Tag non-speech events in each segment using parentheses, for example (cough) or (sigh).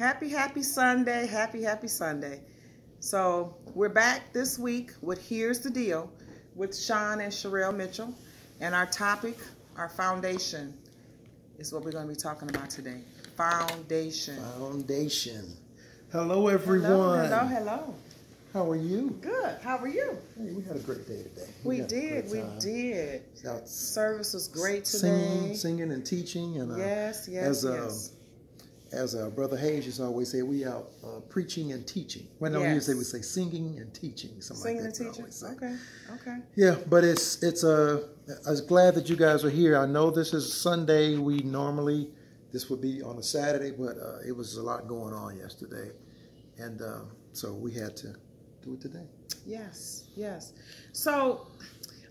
Happy, happy Sunday. Happy, happy Sunday. So we're back this week with Here's the Deal with Sean and Sherelle Mitchell. And our topic, our foundation, is what we're going to be talking about today. Foundation. Foundation. Hello, everyone. Hello, hello, hello. How are you? Good. How are you? Hey, we had a great day today. We, did. We did. Service was great today. singing, singing and teaching, and uh, Yes, yes, as uh, yes. As uh, Brother Hayes used to always say, we out uh, preaching and teaching. Well, no, he used to say singing and teaching, something Singing like and that. we teaching. Okay. Okay. Yeah, but it's it's uh, I was glad that you guys are here. I know this is Sunday. We normally this would be on a Saturday, but uh, it was a lot going on yesterday, and um, so we had to do it today. Yes, yes. So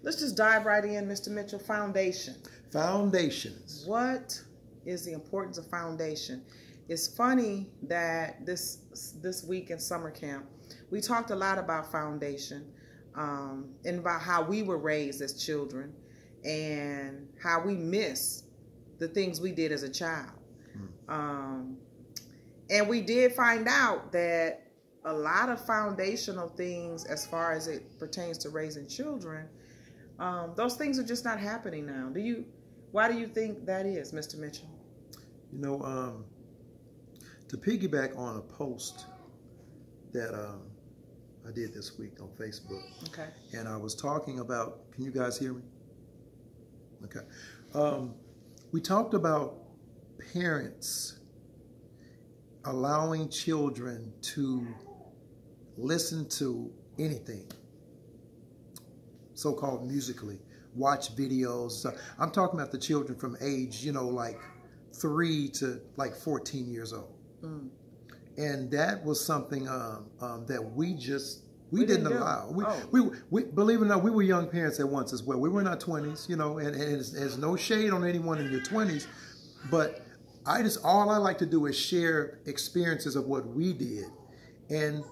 let's just dive right in, Mr. Mitchell. Foundation. Foundations. What is the importance of foundation? It's funny that this this week in summer camp, we talked a lot about foundation um, and about how we were raised as children and how we miss the things we did as a child. Um, and we did find out that a lot of foundational things, as far as it pertains to raising children, um, those things are just not happening now. Do you? Why do you think that is, Mr. Mitchell? You know, um, to piggyback on a post that um, I did this week on Facebook, Okay. and I was talking about. Can you guys hear me? Okay. Um, we talked about parents allowing children to listen to anything, so called musically, watch videos. I'm talking about the children from age, you know, like three to like 14 years old. Mm. And that was something um, um, that we just we, We didn't, didn't allow. We, Oh. we, we believe it or not, we were young parents at once as well. We were in our 20s, you know, and, and it's, no shade on anyone in your 20s, but I just all I like to do is share experiences of what we did, and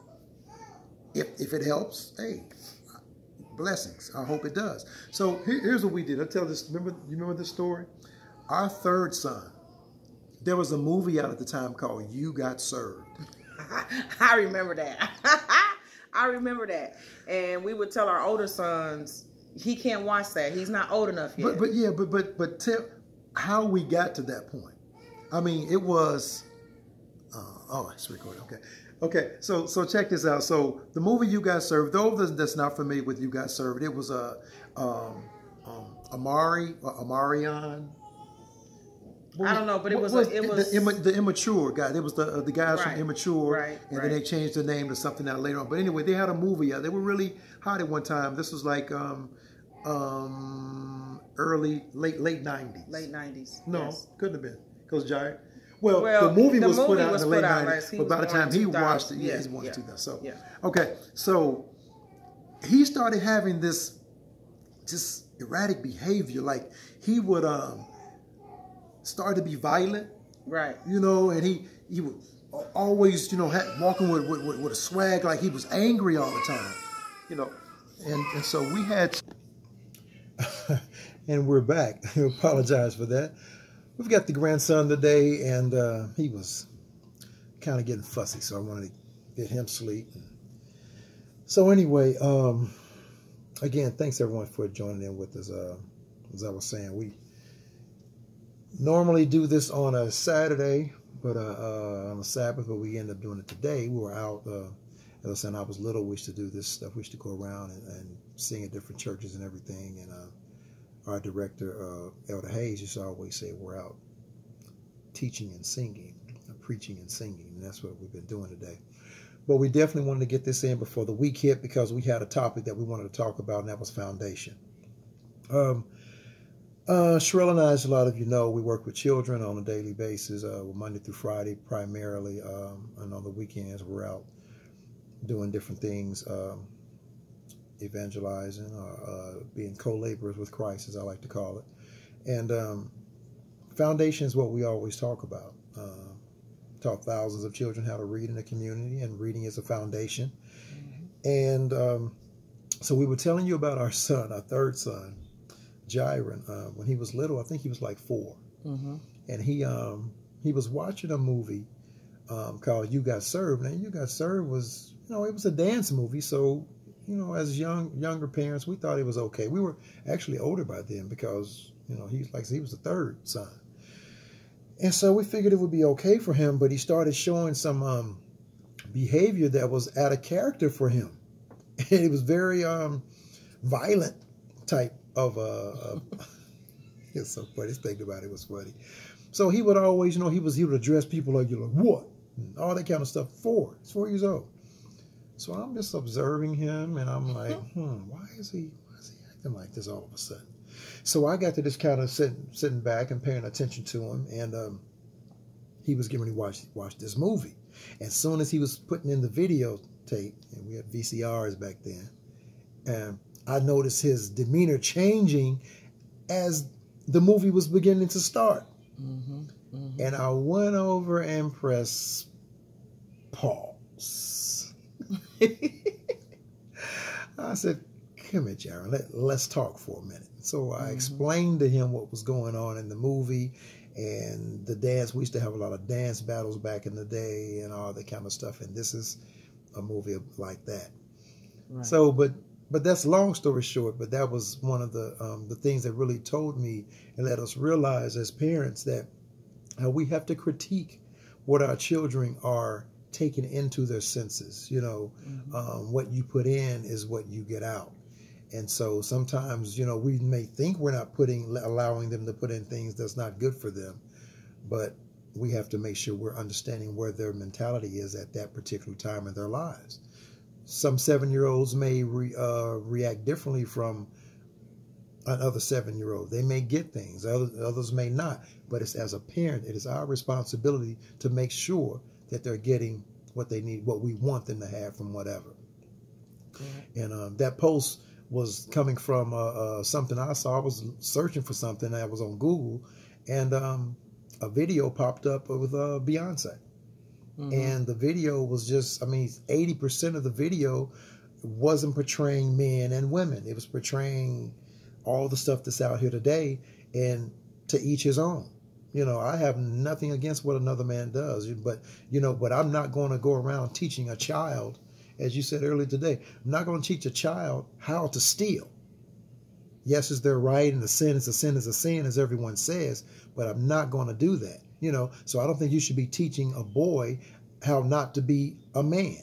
if if it helps, hey, blessings. I hope it does. So here, here's what we did. I tell this. Remember, you remember this story? Our third son. There was a movie out at the time called "You Got Served." (laughs) I remember that. (laughs) I remember that. And we would tell our older sons, he can't watch that. He's not old enough yet. But but yeah, but but but tell how we got to that point. I mean, it was. Uh, oh, it's recorded. Okay, okay. So so check this out. So the movie "You Got Served." Those that's not familiar with "You Got Served," it was a um, um, Amari or Omarion. I don't know, but it was a- it the- was- the, the immature guy. It was the uh, the guys Right, from Immature, right, and right. then they changed the name to something out later on. But anyway, they had a movie out. They were really hot at one time. This was like um, um, early late late nineties. Late 90s. No, yes. couldn't have been because Jared. Well, Well, the movie the was put out was in the late nineties, but by the time he watched it, yeah, Yeah, he's born in yeah, 2000. So yeah. okay, so he started having this just erratic behavior. Like he would um start to be violent, Right. you know, and he he was always, you know, walking with, with with with a swag like he was angry all the time, you know, and and so we had. (laughs) and we're back. (laughs) I apologize for that. We've got the grandson today, and uh, he was kind of getting fussy, so I wanted to get him sleep. So anyway, um, again, thanks everyone for joining in with us. Uh, as I was saying, we normally do this on a Saturday, but uh, uh, on a Sabbath, but we ended up doing it today. We were out. Uh, as I said, I was little. We used to do this stuff. We used to go around and, and sing at different churches and everything. And uh, our director, uh, Elder Hayes, used to always say, "We're out teaching and singing, uh, preaching and singing," and that's what we've been doing today. But we definitely wanted to get this in before the week hit because we had a topic that we wanted to talk about, and that was foundation. Um, uh, Sherelle and I, as a lot of you know, we work with children on a daily basis, uh, Monday through Friday primarily, um, and on the weekends we're out doing different things, um, evangelizing or uh, being co-laborers with Christ, as I like to call it. And um, foundation is what we always talk about. Uh, taught thousands of children how to read in the community, and reading is a foundation. And um, so we were telling you about our son, our third son, Jiren. Uh, when he was little, I think he was like four, Mm-hmm. and he um, he was watching a movie um, called You Got Served. And You Got Served was, you know, it was a dance movie. So, you know, as young younger parents, we thought it was okay. We were actually older by then because, you know, he's like he was the third son. And so we figured it would be okay for him, but he started showing some um, behavior that was out of character for him. (laughs) And it was very um, violent type of uh, (laughs) uh it's so funny. Thinking about it was funny. So he would always, you know, he was he would address people like you like what, and all that kind of stuff. Four, he's four years old. So I'm just observing him, and I'm like, hmm, why is he why is he acting like this all of a sudden? So I got to just kind of sitting sitting back and paying attention to him, and um, he was getting ready to watch watch this movie. As soon as he was putting in the video tape, and we had VCRs back then, and I noticed his demeanor changing as the movie was beginning to start. Mm-hmm, mm-hmm. And I went over and pressed pause. (laughs) I said, Come here, Jaron, let, let's talk for a minute. So I mm-hmm. explained to him what was going on in the movie and the dance. We used to have a lot of dance battles back in the day and all that kind of stuff. And this is a movie like that. Right. So, but but that's long story short. But that was one of the um, the things that really told me and let us realize as parents that uh, we have to critique what our children are taking into their senses. You know, mm-hmm. um, what you put in is what you get out. And so sometimes, you know, we may think we're not putting, allowing them to put in things that's not good for them, but we have to make sure we're understanding where their mentality is at that particular time in their lives some seven year olds may re, uh, react differently from another seven year old. They may get things, others, others may not. But it's as a parent, it is our responsibility to make sure that they're getting what they need, what we want them to have from whatever. And um, that post was coming from uh, uh, something I saw. I was searching for something that was on Google, and um, a video popped up with uh, Beyonce. Mm-hmm. And the video was just, I mean, 80% of the video wasn't portraying men and women. It was portraying all the stuff that's out here today and to each his own. You know, I have nothing against what another man does, but, you know, but I'm not going to go around teaching a child, as you said earlier today, I'm not going to teach a child how to steal. Yes, is their right, and the sin is a sin is a sin, as everyone says, but I'm not going to do that. You know, so I don't think you should be teaching a boy how not to be a man.